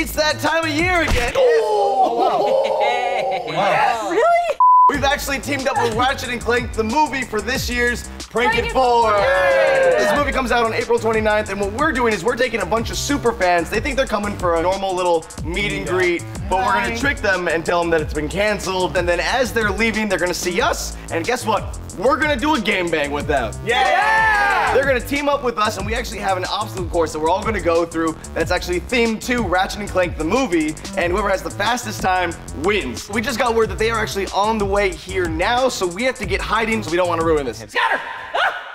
It's that time of year again. Oh, wow. Really? We've actually teamed up with Ratchet and Clank, the movie, for this year's Prank It Forward. This movie comes out on April 29th, and what we're doing is we're taking a bunch of super fans. They think they're coming for a normal little meet and greet, but we're gonna trick them and tell them that it's been canceled. And then as they're leaving, they're gonna see us, and guess what? We're gonna do a game bang with them. Yeah! They're gonna team up with us, and we actually have an obstacle course that we're all gonna go through that's actually themed to Ratchet and Clank the movie, and whoever has the fastest time wins. We just got word that they are actually on the way here now, so we have to get hiding, so we don't wanna ruin this. Scatter! Ah!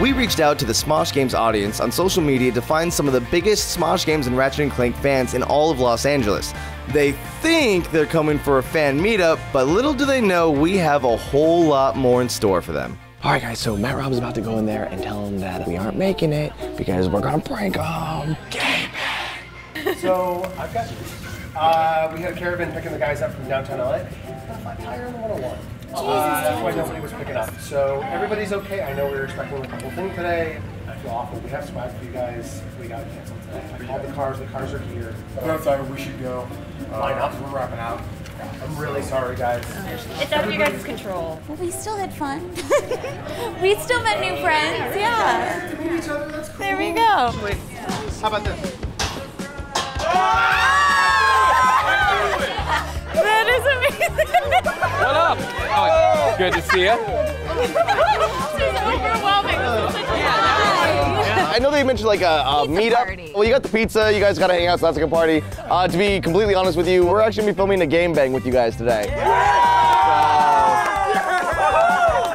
We reached out to the Smosh Games audience on social media to find some of the biggest Smosh Games and Ratchet and Clank fans in all of Los Angeles. They think they're coming for a fan meetup, but little do they know we have a whole lot more in store for them. All right, guys, so Matt Raub's about to go in there and tell them that we aren't making it because we're gonna prank them. him. So I've got, uh, we had a caravan picking the guys up from downtown LA. Got a flat tire on the 101. Uh, that's why nobody was picking up. So everybody's okay. I know we were expecting a couple things today. I feel awful. We have swag for you guys. We got canceled today. I called the cars. The cars are here. That's how we should go. Line up. Uh, we're wrapping out. I'm really sorry, guys. It's out of your guys' control. Well, we still had fun. we still met new friends. Yeah. There we go. Wait, How about this? That is amazing. What up? Oh, good to see you. know they mentioned like a, a meetup. party. Well, you got the pizza. You guys got to hang out, so that's like a party. Uh, to be completely honest with you, we're actually gonna be filming a game bang with you guys today.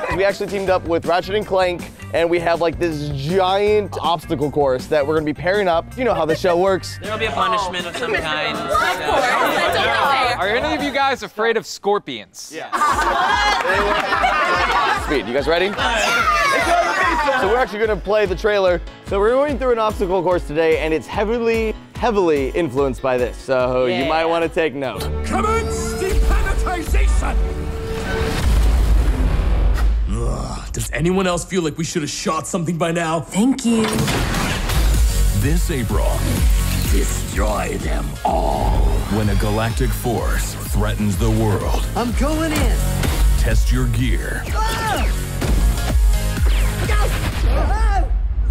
So, we actually teamed up with Ratchet and Clank, and we have like this giant obstacle course that we're gonna be pairing up. You know how the show works. There'll be a punishment of some kind. Are any of you guys afraid of scorpions? Yeah. Speed, You guys ready? So we're actually gonna play the trailer. So we're going through an obstacle course today, and it's heavily, heavily influenced by this. So you might want to take note. Commence deplanetization! Ugh, Does anyone else feel like we should have shot something by now? Thank you. This April, destroy them all. When a galactic force threatens the world, I'm going in. test your gear.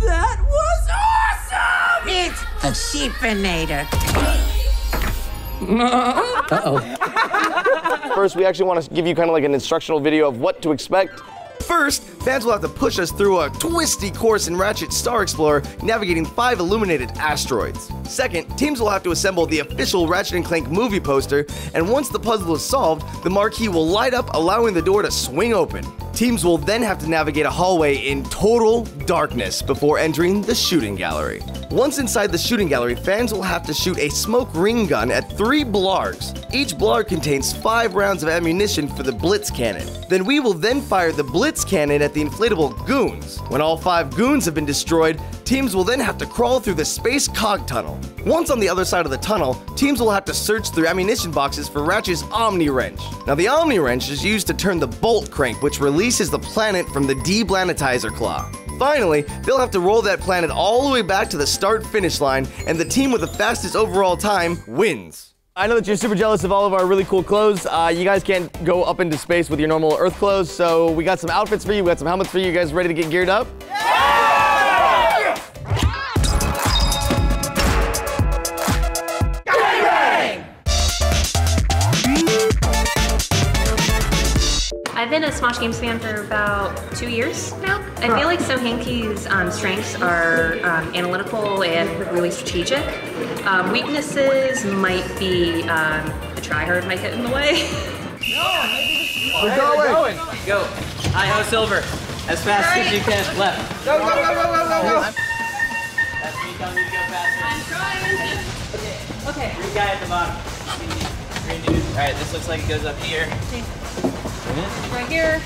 That was awesome! It's a sheepinator. First, we actually want to give you kind of like an instructional video of what to expect. First, fans will have to push us through a twisty course in Ratchet Star Explorer, navigating five illuminated asteroids. Second, teams will have to assemble the official Ratchet and Clank movie poster, and once the puzzle is solved, the marquee will light up, allowing the door to swing open. Teams will then have to navigate a hallway in total darkness before entering the shooting gallery. Once inside the shooting gallery, fans will have to shoot a smoke ring gun at three blargs. Each blarg contains five rounds of ammunition for the blitz cannon. Then we will then fire the blitz cannon at the inflatable goons. When all five goons have been destroyed, teams will then have to crawl through the space cog tunnel. Once on the other side of the tunnel, teams will have to search through ammunition boxes for Ratchet's Omni Wrench. Now, the Omni Wrench is used to turn the bolt crank, which releases the planet from the deplanetizer claw. Finally, they'll have to roll that planet all the way back to the start finish line, and the team with the fastest overall time wins. I know that you're super jealous of all of our really cool clothes. Uh, you guys can't go up into space with your normal Earth clothes, so we got some outfits for you. We got some helmets for you. You guys ready to get geared up? I've been a Smosh Games fan for about two years now. I feel like Sohinki's um, strengths are um, analytical and really strategic. Um, weaknesses might be um, the tryhard might get in the way. No, we're going. Go. Hi ho, Silver. As fast as you can. Left. Go, go, go, go, go, go, go. That's when you to go faster. I'm trying. Okay. Green guy at the bottom. Green dude. All right, this looks like it goes up here. Right here.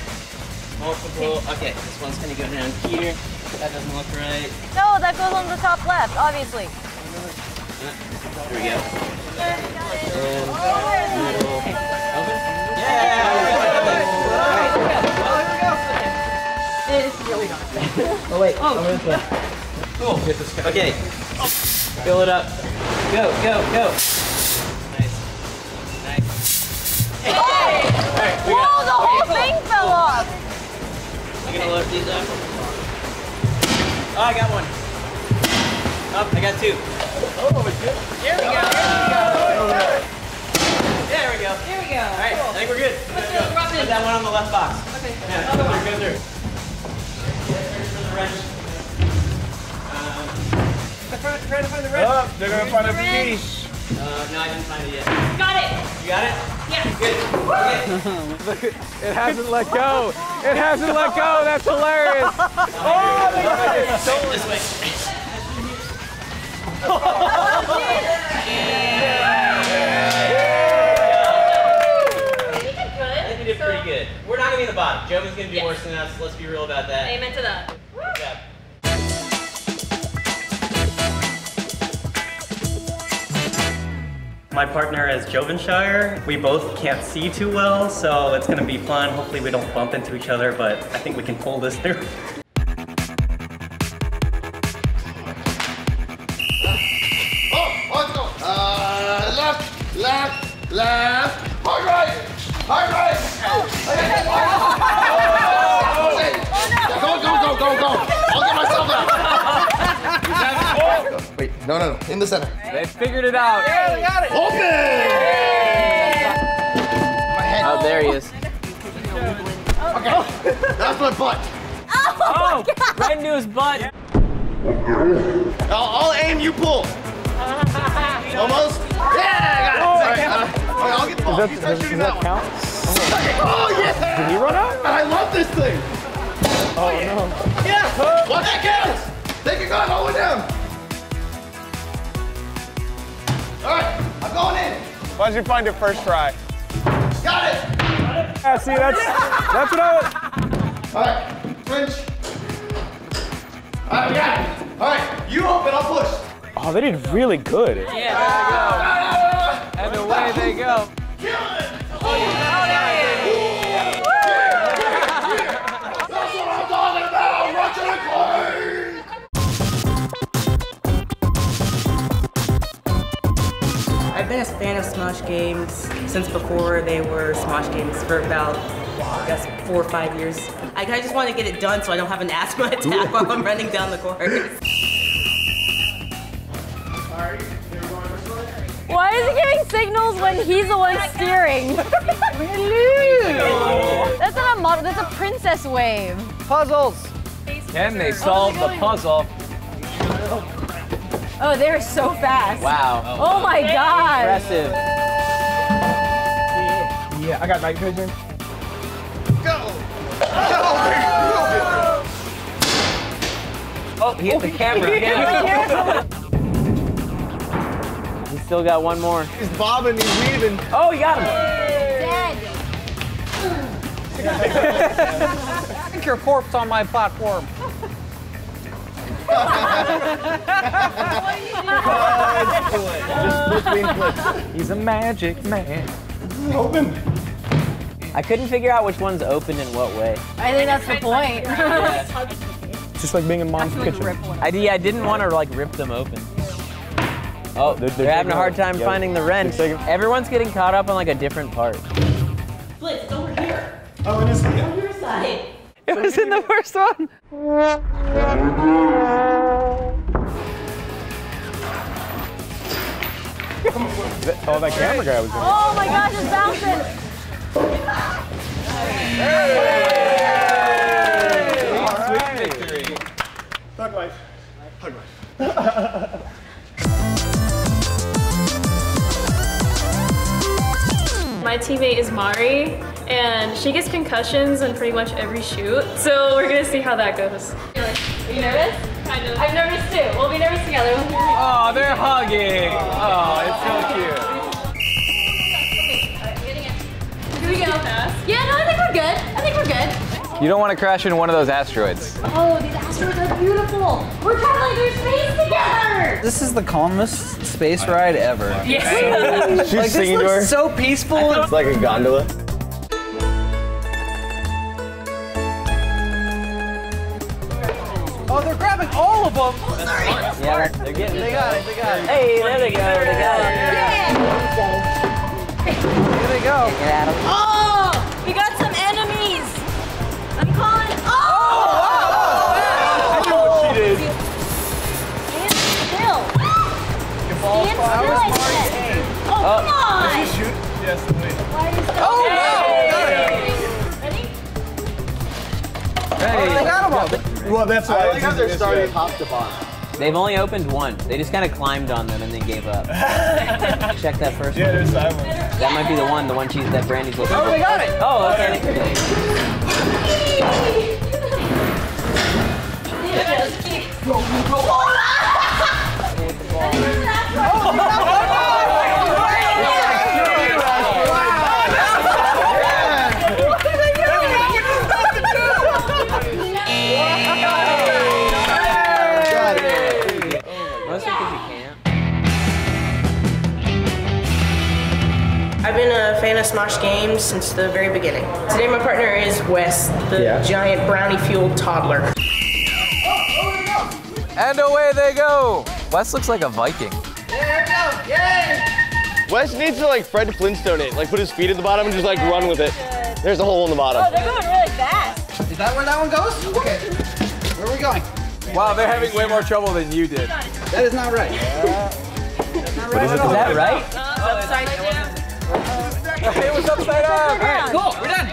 Multiple. Okay, this one's gonna go down here. That doesn't look right. No, that goes on the top left, obviously. Here we go. And middle. Yeah. This really not. Oh wait. Oh. Over this way. Oh, hit this guy. Okay. Fill it up. Go, go, go. Nice. Whoa, the whole thing fell off. I'm gonna load these up. Oh, I got one. Oh, I got two. Oh, it's good. There we go. There we go. There we go. All right, I think we're good. Put Let's go. Put that one on the left box. Okay. Yeah, go through, go through. Here's for the wrench. Um, try to find the wrench. Oh, they're gonna find a Wrench. piece. Uh, no, I didn't find it yet. Got it. You got it? Yeah. Good. Okay. Look, it it hasn't let go. It hasn't let go. That's hilarious. Oh, they got it. This way. I think we did pretty good. We're not gonna be in the bottom. Jovi's gonna be worse than us. Let's be real about that. Amen to that. My partner is Jovenshire. We both can't see too well, so it's gonna be fun. Hopefully we don't bump into each other, but I think we can pull this through. no, no, no. In the center. They figured it out. Open! Oh, there he is. Okay. That's my butt. Oh, right into his butt. I'll, I'll aim, you pull. Almost. Yeah, I got it. All right, uh, all right, I'll get the ball. You start shooting that, one. count? Oh, yeah. Did he run out? I love this thing. Oh no. Yeah. Watch that Why don't you find it first try? Got it. Yeah, see, that's that's what I was. All right, French. All right, we got it. All right, you open, I'll push. Oh, they did really good. Ah, And away they go. That's been a fan of Smosh games since before they were Smosh games for about, I guess, four or five years. I kinda just want to get it done so I don't have an asthma attack while I'm running down the course. Why is he giving signals when he's the one steering? Hello. That's not a model. That's a princess wave. Puzzles. Can they solve the puzzle? Oh, they're so fast. Wow. Oh my god. Impressive. Yeah, I got night vision. Go! Oh, he hit the camera again. He's still got one more. He's bobbing, he's weaving. Oh, he got him. Dead. Think your corpse on my platform. Just between clips. He's a magic man. Open. I couldn't figure out which one's open in what way. I think that's the point. It's just like being in mom's kitchen. I, yeah, I didn't want to like rip them open. Oh, they're, they're having a hard time Yep. finding the wrench. Everyone's getting caught up on like a different part. Blitz, over here. Oh, it is. On your side. It was in the first one. Oh, that camera guy was in. oh my gosh, it's bouncing. Sweet victory. Thug life. Thug life. My teammate is Mari, and she gets concussions in pretty much every shoot. So we're gonna see how that goes. Are you nervous? Kind of. I'm nervous too. We'll be nervous together. Oh, they're hugging. Oh, it's so cute. Here we go. Yeah, no, I think we're good. I think we're good. You don't want to crash into one of those asteroids. Oh, these asteroids are beautiful. We're traveling through space together. This is the calmest space ride ever. Yes. She's like, this singing to her. so peaceful. It's like a gondola. Oh, they're grabbing all of them. Yeah, they're getting They got it. They got it. Hey, there they go. They got it. Yeah. Here they go. Get at 'em. Oh, we got some enemies. I'm calling. Oh! oh, oh, oh, oh. I knew what she did. Stand still. Stand still, I said. Oh, come oh. on. Did she shoot? Yes, wait. Oh, Ready? Hey. Oh, they got 'em all. Well, that's why I it's like how they're this starting way. top to bottom. They've only opened one. They just kind of climbed on them and then gave up. Check that first Yeah, one. there's silence. That might be the one, the one she's that Brandy's looking Oh, for. Oh, they got it. Oh, okay. Just keep. Mostly games since the very beginning. Today my partner is Wes, the Yeah. giant brownie-fueled toddler. And away they go. Wes looks like a Viking. Wes needs to like Fred Flintstone it, like put his feet at the bottom and just like run with it. There's a hole in the bottom. Oh, they're going really fast. Is that where that one goes? Okay. Where are we going? Wow, they're having way more trouble than you did. That is not right. That's not right Is at that right? Hey, it was upside down. All right, cool. We're done.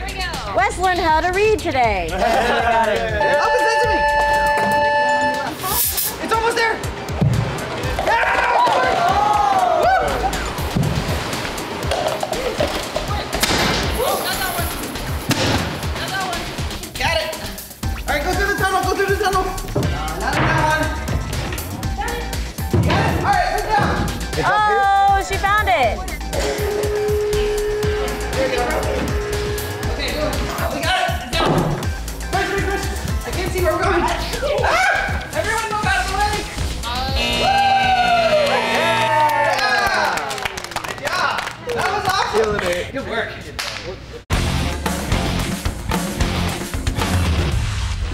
Wes learned how to read today. Opposite awesome. Good work.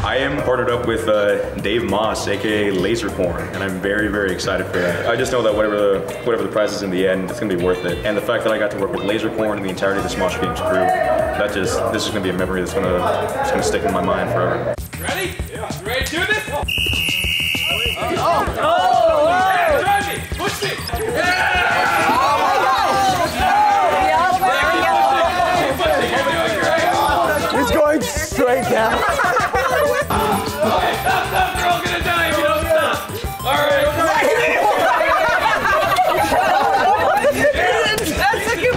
I am partnered up with uh, Dave Moss, aka Lasercorn, and I'm very, very excited for that. I just know that whatever the whatever the prize is in the end, it's gonna be worth it. And the fact that I got to work with Lasercorn and the entirety of the Smosh Games crew, that just this is gonna be a memory that's gonna it's gonna stick in my mind forever. Ready? Yeah. You ready to do this? Oh! Oh! Yeah, drive me! Push me! It's straight down. Okay, stop, stop! We're all gonna die if you don't stop! Alright!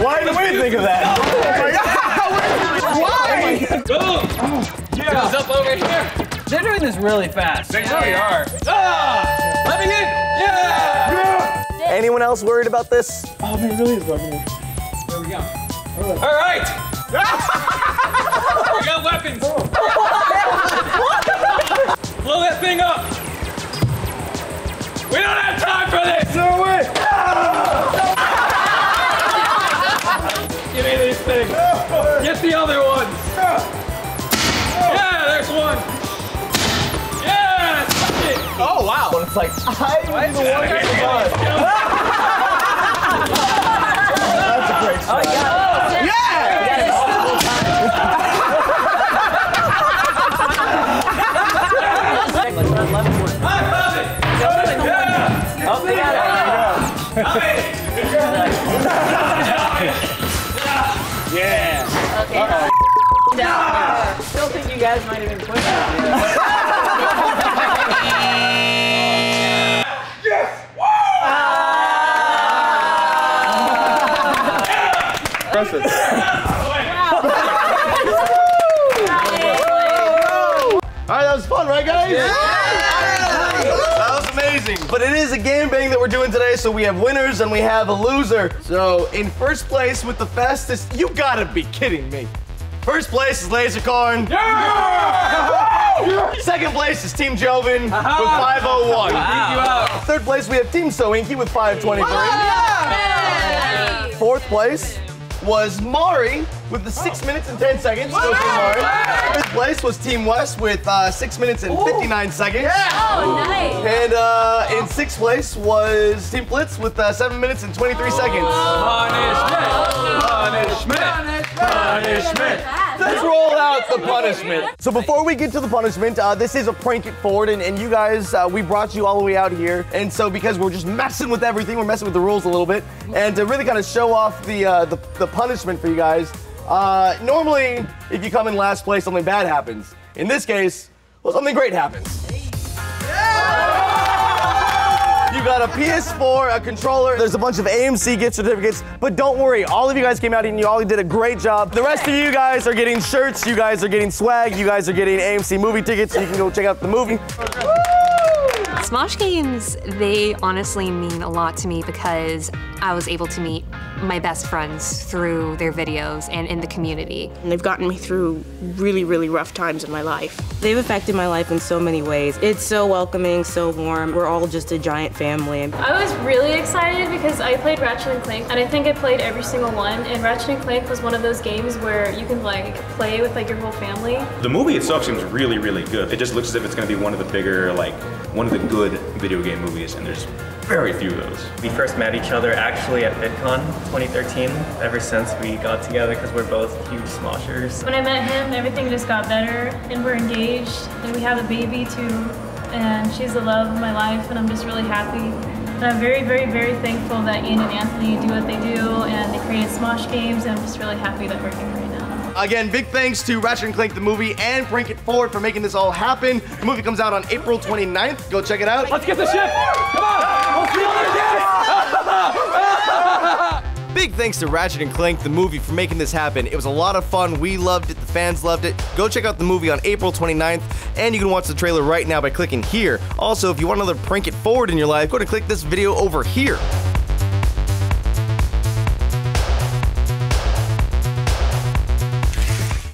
Why did we think of that? Why? Boom! Yeah, it's up over here! They're doing this really fast. They really are. Ah! Let me in! Yeah! Anyone else worried about this? Oh, man, really is rubbing it. There we go. Alright! we like, I'm the one Get who's amazing. But it is a game bang that we're doing today, so we have winners and we have a loser. So in first place with the fastest, you gotta be kidding me. First place is laser Lasercorn. Second place is Team Joven with 501. Wow. Third place we have Team Sohinki with 523. Fourth place, was Mari with the 6 minutes and 10 seconds. Go Team Mari. Fifth place was Team Wes with uh, 6 minutes and 59 seconds. Oh, nice. And uh, in sixth place was Team Blitz with uh, 7 minutes and 23 seconds. Punishment! Punishment! Let's roll out the punishment. So before we get to the punishment, uh, this is a prank it forward, and, and you guys, uh, we brought you all the way out here, and so because we're just messing with everything, we're messing with the rules a little bit, and to really kind of show off the uh, the, the punishment for you guys. Uh, normally, if you come in last place, something bad happens. In this case, well, something great happens. Got a PS4, a controller. There's a bunch of AMC gift certificates, but don't worry, all of you guys came out and you all did a great job. The rest of you guys are getting shirts, you guys are getting swag, you guys are getting AMC movie tickets, so you can go check out the movie. Smosh games, they honestly mean a lot to me because I was able to meet my best friends through their videos and in the community. And they've gotten me through really, really rough times in my life. They've affected my life in so many ways. It's so welcoming, so warm. We're all just a giant family. I was really excited because I played Ratchet and Clank, and I think I played every single one. And Ratchet and Clank was one of those games where you can like play with like your whole family. The movie itself seems really, really good. It just looks as if it's going to be one of the bigger, like, one of the good video game movies, and there's very few of those. We first met each other actually at VidCon 2013. Ever since we got together because we're both huge Smoshers. When I met him, everything just got better, and we're engaged, and we have a baby too. And she's the love of my life, and I'm just really happy. And I'm very, very, very thankful that Ian and Anthony do what they do, and they create Smosh games, and I'm just really happy that we're here right now. Again, big thanks to Ratchet and Clank the movie and Prank It Forward for making this all happen. The movie comes out on April 29th. Go check it out. Let's get the ship! Come on! Big thanks to Ratchet and Clank the movie for making this happen. It was a lot of fun. We loved it. The fans loved it. Go check out the movie on April 29th, and you can watch the trailer right now by clicking here. Also, if you want another Prank It Forward in your life, go to click this video over here.